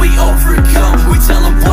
we overcome. We tell them